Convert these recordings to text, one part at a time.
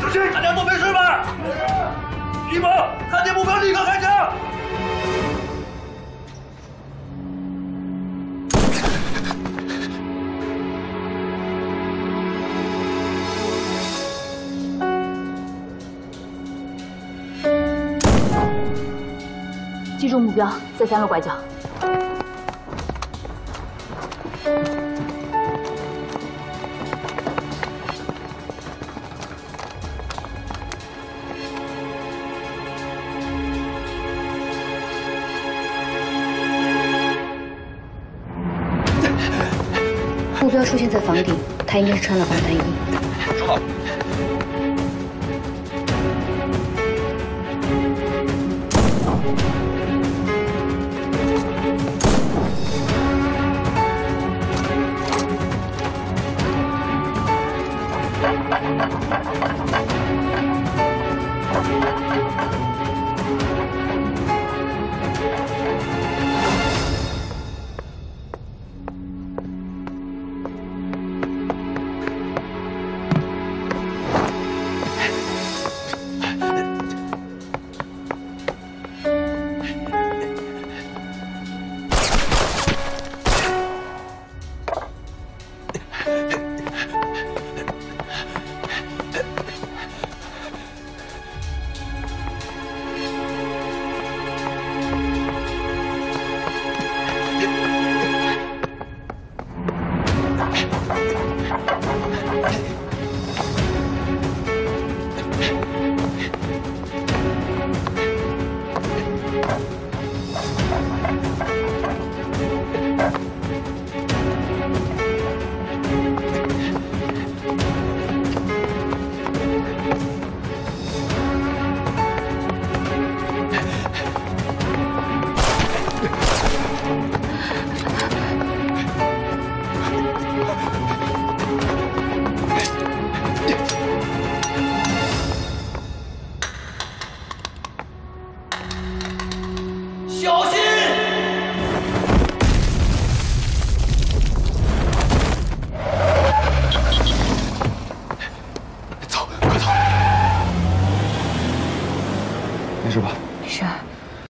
小心！大家都没事吧？李猛，看见目标立刻开枪！住目标，在三个拐角。目标出现在房顶，他应该是穿了防弹衣。收到。Thank you.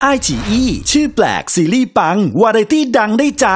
ไอจีอีชื่อแปลกซีรีส์ปังวาไรตี้ดังได้ใจ